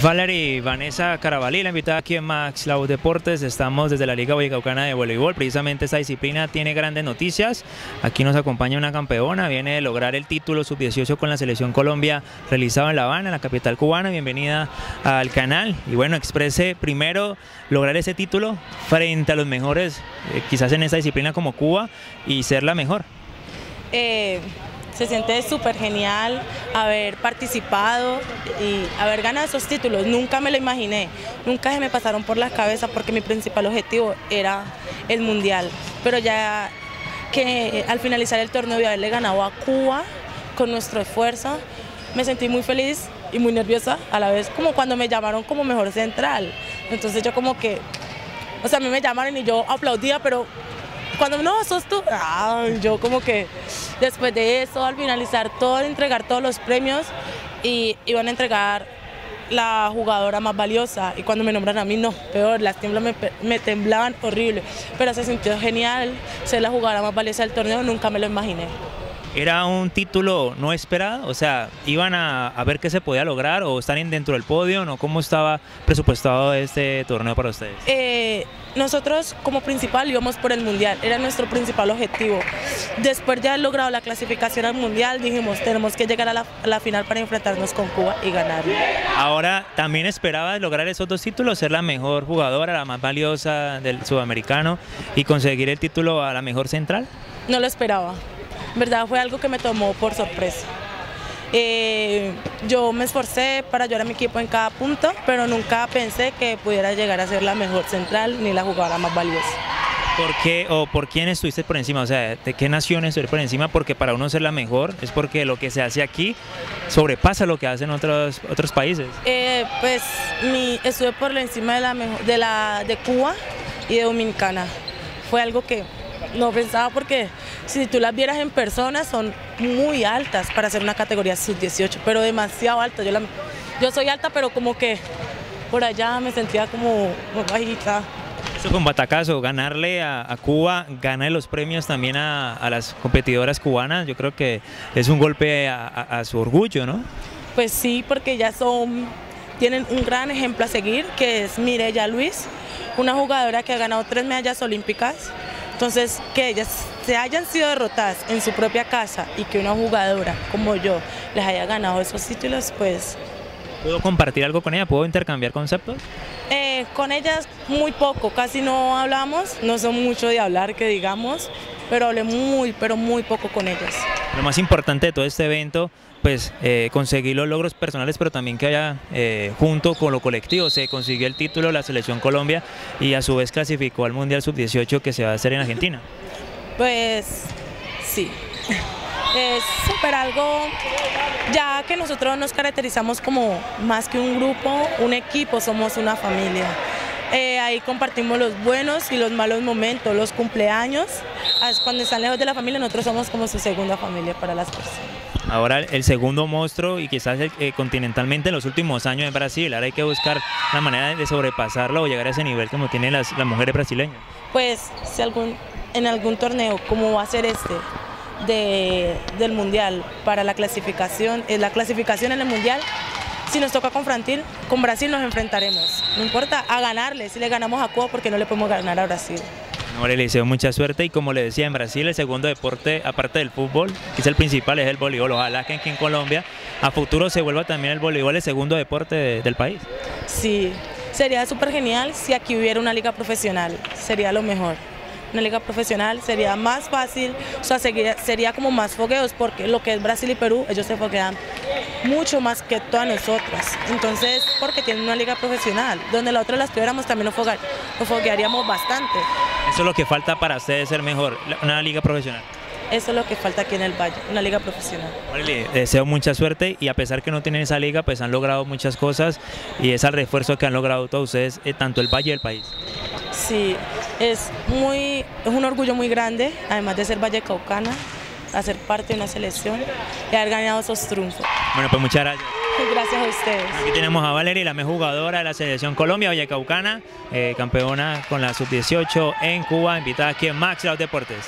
Valerie Vanessa Carabalí, la invitada aquí en Max Lau Deportes. Estamos desde la Liga Vallecaucana de Voleibol. Precisamente esta disciplina tiene grandes noticias. Aquí nos acompaña una campeona, viene de lograr el título sub-18 con la Selección Colombia realizado en La Habana, en la capital cubana. Bienvenida al canal. Y bueno, exprese primero lograr ese título frente a los mejores, eh, quizás en esta disciplina como Cuba, y ser la mejor. Eh, se siente súper genial haber participado y haber ganado esos títulos. Nunca me lo imaginé, nunca se me pasaron por la cabeza porque mi principal objetivo era el mundial. Pero ya que al finalizar el torneo y haberle ganado a Cuba con nuestro esfuerzo, me sentí muy feliz y muy nerviosa a la vez, como cuando me llamaron como mejor central. Entonces yo como que, o sea, a mí me llamaron y yo aplaudía, pero cuando no, sos tú, yo como que después de eso, al finalizar todo, entregar todos los premios y iban a entregar la jugadora más valiosa y cuando me nombran a mí no, peor, las tiemblas me, me, temblaban horrible, pero se sintió genial ser la jugadora más valiosa del torneo, nunca me lo imaginé. ¿Era un título no esperado? O sea, ¿iban a, ver qué se podía lograr o están dentro del podio? ¿no? ¿Cómo estaba presupuestado este torneo para ustedes? Eh, nosotros como principal íbamos por el Mundial, era nuestro principal objetivo. Después de haber logrado la clasificación al Mundial, dijimos, tenemos que llegar a la, final para enfrentarnos con Cuba y ganar. Ahora, ¿también esperaba lograr esos dos títulos, ser la mejor jugadora, la más valiosa del sudamericano y conseguir el título a la mejor central? No lo esperaba verdad fue algo que me tomó por sorpresa. Eh, yo me esforcé para ayudar a mi equipo en cada punto, pero nunca pensé que pudiera llegar a ser la mejor central ni la jugadora más valiosa. ¿Por qué o por quién estuviste por encima? O sea, ¿de qué naciones estuviste por encima? Porque para uno ser la mejor es porque lo que se hace aquí sobrepasa lo que hacen otros, otros países. Eh, pues mi, estuve por encima de la, mejor, de la de Cuba y de Dominicana. Fue algo que no pensaba porque si tú las vieras en persona son muy altas para hacer una categoría sub-18, pero demasiado altas. Yo, yo soy alta, pero como que por allá me sentía como bajita. Eso con batacazo, ganarle a, Cuba, ganar los premios también a, las competidoras cubanas, yo creo que es un golpe a, su orgullo, ¿no? Pues sí, porque ya son, tienen un gran ejemplo a seguir, que es Mireya Luis, una jugadora que ha ganado tres medallas olímpicas, entonces, que ellas se hayan sido derrotadas en su propia casa y que una jugadora como yo les haya ganado esos títulos, pues... ¿Puedo compartir algo con ella? ¿Puedo intercambiar conceptos? Eh, con ellas muy poco, casi no hablamos, no son mucho de hablar que digamos, pero hablé muy, pero muy poco con ellas. Lo más importante de todo este evento pues eh, conseguir los logros personales, pero también que haya eh, junto con lo colectivo, se consiguió el título de la Selección Colombia y a su vez clasificó al Mundial Sub-18 que se va a hacer en Argentina. Pues sí, es súper algo, ya que nosotros nos caracterizamos como más que un grupo, un equipo, somos una familia. Eh, ahí compartimos los buenos y los malos momentos, los cumpleaños. Cuando están lejos de la familia, nosotros somos como su segunda familia para las personas. Ahora el segundo monstruo y quizás eh, continentalmente en los últimos años en Brasil. Ahora hay que buscar la manera de sobrepasarlo o llegar a ese nivel como tienen las, mujeres brasileñas. Pues si algún, en algún torneo como va a ser este del Mundial para la clasificación, eh, la clasificación en el Mundial, si nos toca confrontar, con Brasil nos enfrentaremos. No importa a ganarle, si le ganamos a Cuba porque no le podemos ganar a Brasil. Le deseo mucha suerte y como le decía en Brasil el segundo deporte aparte del fútbol, que es el principal, es el voleibol. Ojalá que aquí en Colombia a futuro se vuelva también el voleibol el segundo deporte del país. Sí, sería súper genial si aquí hubiera una liga profesional, sería lo mejor una liga profesional sería más fácil, o sea, sería, como más fogueos, porque lo que es Brasil y Perú, ellos se foguean mucho más que todas nosotras. Entonces, porque tienen una liga profesional, donde la otra las tuviéramos también nos, foguearíamos bastante. Eso es lo que falta para ustedes ser mejor, una liga profesional. Eso es lo que falta aquí en el Valle, una liga profesional. deseo mucha suerte y a pesar que no tienen esa liga, pues han logrado muchas cosas y es el refuerzo que han logrado todos ustedes, eh, tanto el Valle y el país. Sí, es, muy, es un orgullo muy grande, además de ser Valle Caucana, hacer parte de una selección y haber ganado esos triunfos. Bueno, pues muchas gracias. Gracias a ustedes. Aquí tenemos a Valeria, la mejor jugadora de la selección Colombia, Vallecaucana, eh, campeona con la sub-18 en Cuba, invitada aquí en Max Los Deportes.